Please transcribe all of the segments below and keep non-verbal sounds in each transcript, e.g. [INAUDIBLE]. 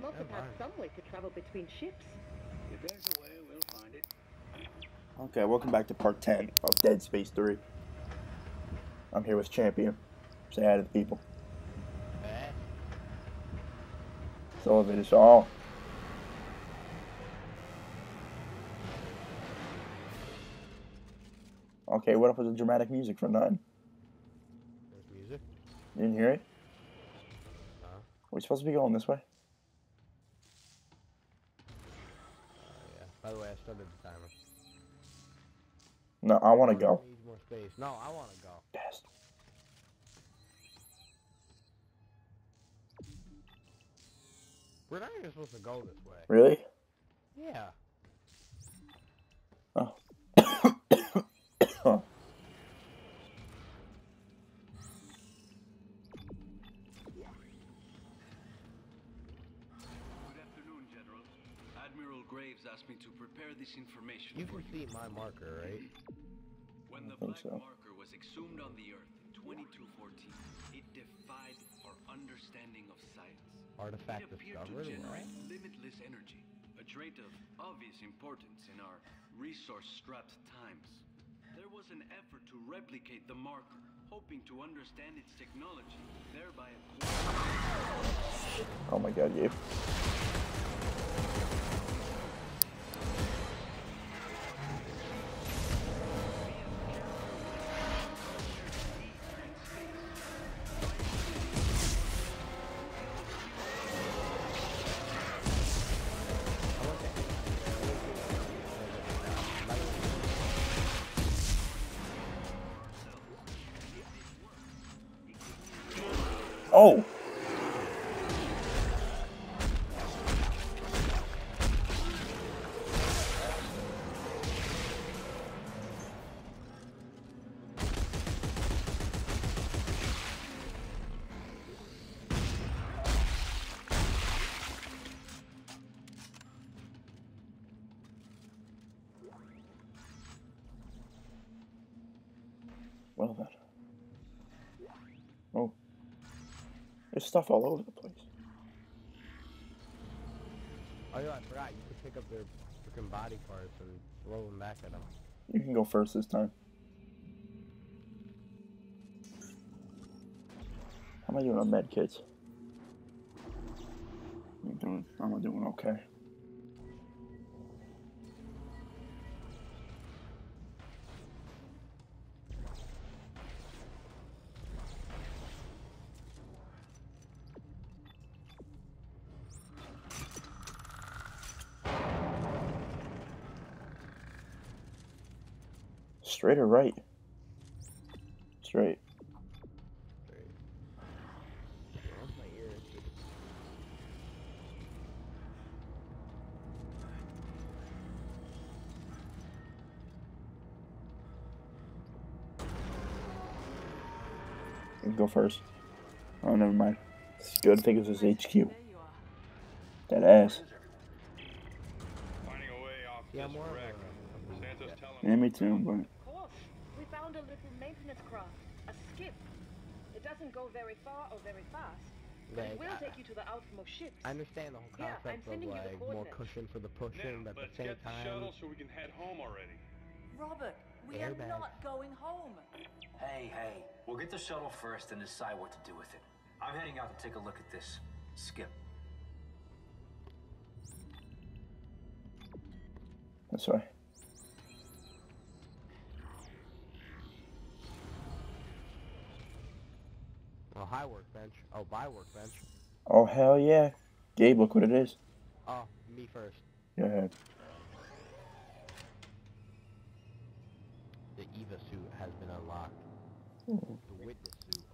must have had some way to travel between ships. If there's a way, we'll find it. Okay, welcome back to part 10 of Dead Space 3. I'm here with Champion. Say hi to the people. So of it is all. Okay, what up with the dramatic music from 9? There's music. You didn't hear it? No. Are we supposed to be going this way? Oh yeah. By the way, I started the timer. No, I want to go. Needs more space. No, I want to go. Best. We're not even supposed to go this way. Really? Yeah. Oh. Good afternoon, General. Admiral Graves asked me to prepare this information You for can see my marker, right? When the think black so. marker was exhumed on the Earth in 2214, it defied our understanding of science. Artifact it appeared to generate What? limitless energy, a trait of obvious importance in our resource-strapped times. There was an effort to replicate the marker, hoping to understand its technology, thereby acquiring Oh my god, Gabe. Oh! Well then. Oh. There's stuff all over the place. Oh yeah, I forgot. You could pick up their freaking body parts and throw them back at them. You can go first this time. How am I doing on med kits? I'm doing, I'm doing okay. Straight or right? Straight. Great. My ears. You can go first. Oh, never mind. It's good. I think it was his HQ. That ass. Finding a way off Yeah, more of wreck. a- Santos's telling Yeah, me too, but Of course. We found a little maintenance craft, a skip. It doesn't go very far or very fast. But it will I- take you to the outermost ships. I understand the whole Yeah, concept of sending you the like more cushion for the pushing, Now, but at the same get the time, shuttle so we can head home already. Robert, we are not going home. Hey, hey, we'll get the shuttle first and decide what to do with it. I'm heading out to take a look at this. Skip. this way. Oh, high workbench. Oh, by workbench. Oh, hell yeah. Gabe, look what it is. Oh, me first. Go ahead. The Eva suit has been unlocked. Hmm. The witness suit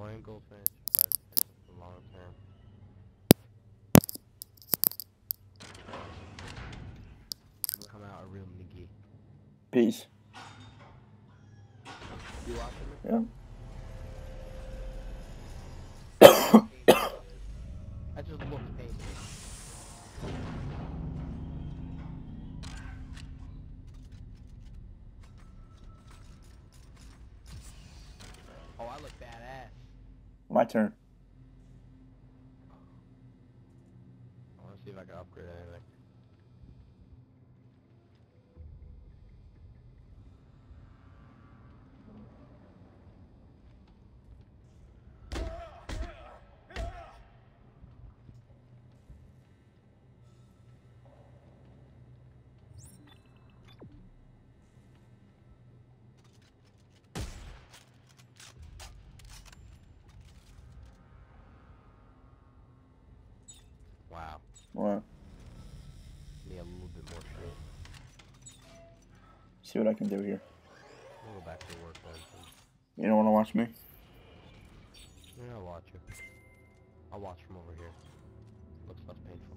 Blame goldfinch for the long term. Come out a real nigga. Peace. You watching? Yeah. Turn. I want to see if I can upgrade anything. Wow. What? Need a little bit more shit. See what I can do here. We'll go back to work then. You don't want to watch me? Yeah, I'll watch you. I'll watch from over here. Looks less painful.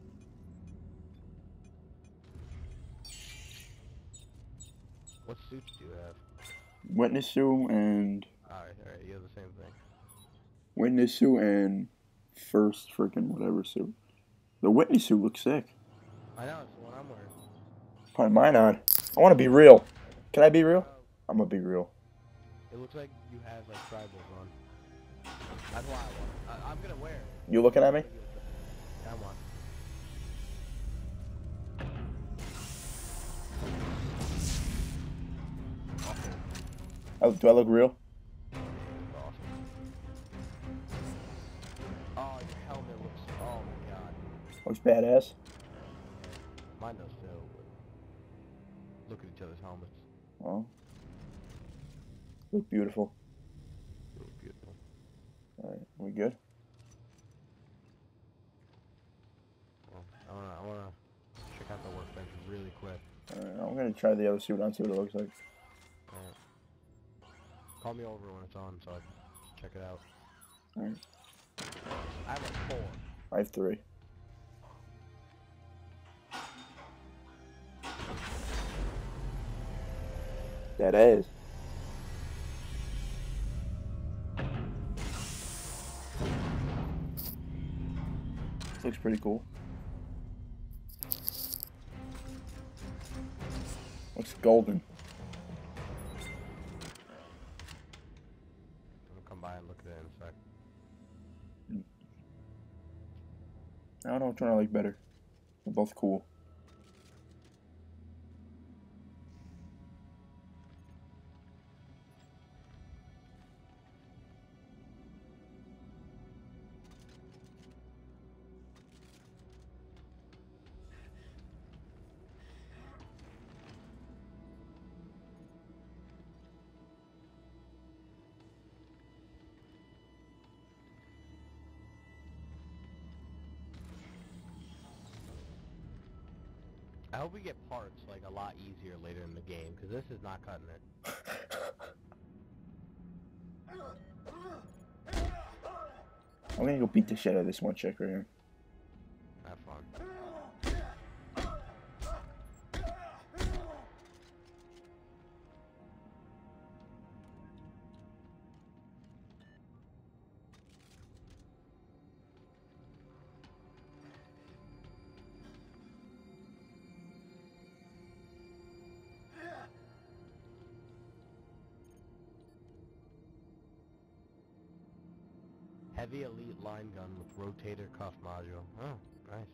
What suits do you have? Witness suit and Alright, alright, you have the same thing. witness suit and first freaking whatever suit. The witness suit looks sick. I know, it's the one I'm wearing. Put mine on. I want to be real. Can I be real? Uh, oh, I'm gonna be real. it looks like you have like tribals on. That's why I want I, I'm gonna wear it. You looking at me? Yeah, I'm on. Awesome. Oh, do I look real? Awesome. Oh, your helmet looks. Oh my god. Looks badass. Mine does too. But look at each other's helmets. Oh. Look beautiful. Look beautiful. Alright, are we good? Well, I wanna, I wanna check out the workbench really quick. Alright, I'm gonna try the other suit on, see what it looks like. Alright. Call me over when it's on so I can check it out. Alright. I have four. I have three. That is. Looks pretty cool. Looks golden. Come by and look at it in a sec. I don't know which one I like better. They're both cool. I hope we get parts like a lot easier later in the game because this is not cutting it. I'm gonna go beat the shit out of this one chick right here. Heavy elite line gun with rotator cuff module. Oh, nice.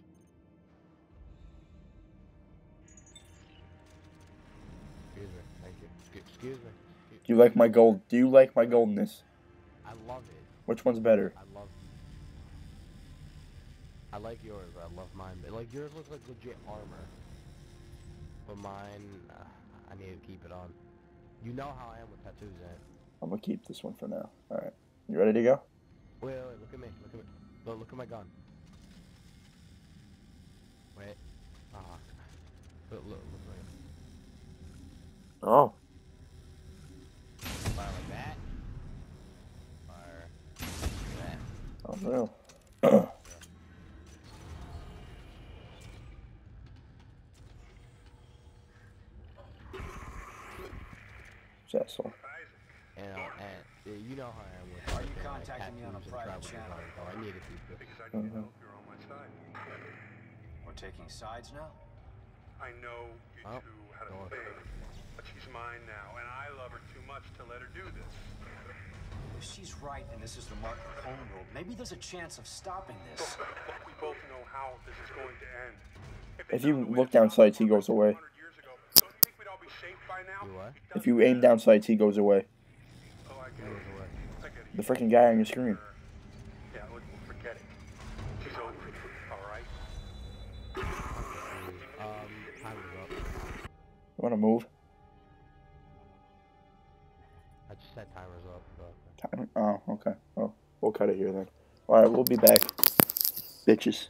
Excuse me. Thank you. Excuse me. Excuse- Do you like my gold? Do you like my goldness? I love it. Which one's better? I love. I like yours. I love mine. But, Like yours looks like legit armor. But mine, uh, I need to keep it on. You know how I am with tattoos, eh? I'm gonna keep this one for now. All right, you ready to go? Wait, wait, wait, look at me. Look at me. Look, look at my gun. Wait. Ah. Look, look, look at me. Oh, Fire like that. Fire like that. oh no. [CLEARS THROAT] What's that song? And, uh, and uh, you know how I am with Are you everything, like contacting me on a tattoos and private travel channel? design, So I needed people. Because I need Mhm. help, you're on my side. We're taking sides now? I know you Oh, two had a go on. thing, but she's mine now, and I love her too much to let her do this. If she's right and this is the Marker homeworld, maybe there's a chance of stopping this. [LAUGHS] We both know how this is going to end. they If you found a way look down stop sights, he goes away. ago, you think we'd all be safe by now? You what? It If you aim down sights, he goes away. matter. Oh, The freaking guy on your screen. Yeah, look, forget it. She's over all right? Um, time is up. You want to move? I just said timer's up. So. Time- Oh, okay. Oh, we'll cut it here then. All right, we'll be back, bitches.